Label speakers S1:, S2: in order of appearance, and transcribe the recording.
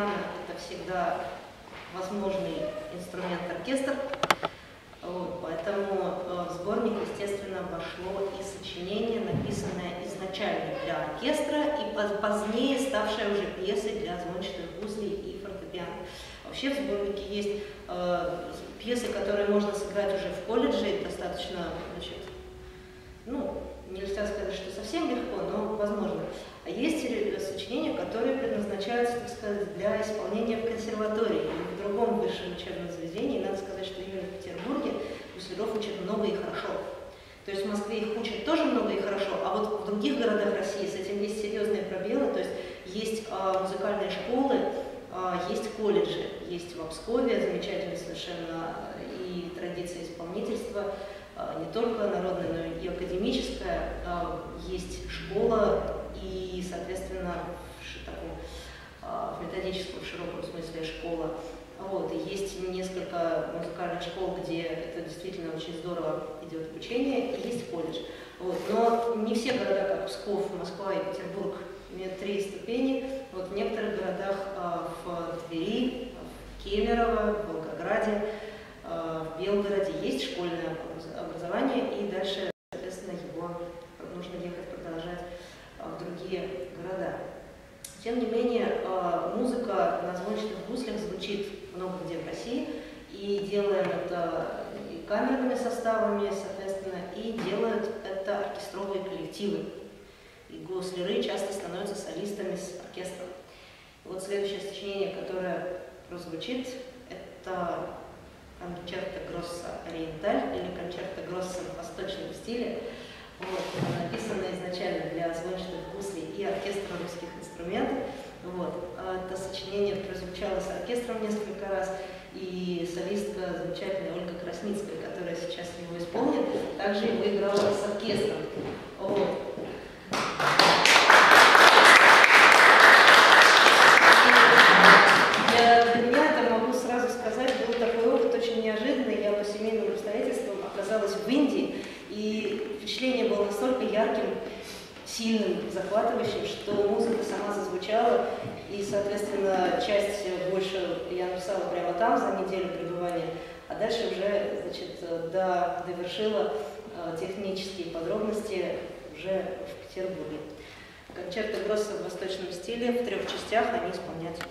S1: фортепиано – это всегда возможный инструмент-оркестр, вот, поэтому э, в сборник, естественно, вошло и сочинение, написанное изначально для оркестра и позднее ставшее уже пьесой для звончатых гуслей и фортепиано. Вообще в сборнике есть э, пьесы, которые можно сыграть уже в колледже, достаточно, значит, ну, нельзя сказать, что совсем легко, но возможно. Есть сочинения, которые предназначаются, так сказать, для исполнения в консерватории или в другом высшем учебном заведении. И надо сказать, что именно в Петербурге гусляров учат много и хорошо. То есть в Москве их учат тоже много и хорошо, а вот в других городах России с этим есть серьезные пробелы. То есть есть а, музыкальные школы, а, есть колледжи, есть в Обскове замечательная совершенно и традиция исполнительства, а, не только народная, но и академическая. А, есть школа и, соответственно, в, таком, в методическом, в широком смысле школа. Вот, и есть несколько музыкальных школ, где это действительно очень здорово идет обучение, и есть колледж. Вот. Но не все города, как Псков, Москва и Петербург, имеют три ступени. Вот в некоторых городах, в Твери, в Кемерово, в Волгограде, в Белгороде есть школьное образование, и дальше, соответственно, его нужно ехать продолжать в другие города. Тем не менее, музыка на звончатых гуслях звучит много где в России, и делаем это и камерными составами, соответственно, и делают это оркестровые коллективы. И гусляры часто становятся солистами с оркестром. Вот следующее сочинение, которое прозвучит, это концерта Гросса Ориенталь или концерта Гросса в восточном стиле. Вот, написано изначально для звончатых гуслей и оркестра русских инструментов. Вот. А это сочинение прозвучало с оркестром несколько раз, и солистка замечательная Ольга Красницкая, которая сейчас его исполнит, также его играла с оркестром. Вот. В Индии, и впечатление было настолько ярким, сильным, захватывающим, что музыка сама зазвучала, и, соответственно, часть больше я написала прямо там за неделю пребывания, а дальше уже, значит, до, довершила э, технические подробности уже в Петербурге. Концерты Гросса в восточном стиле в трех частях, они исполняются